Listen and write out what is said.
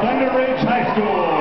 Thunder Ridge High School.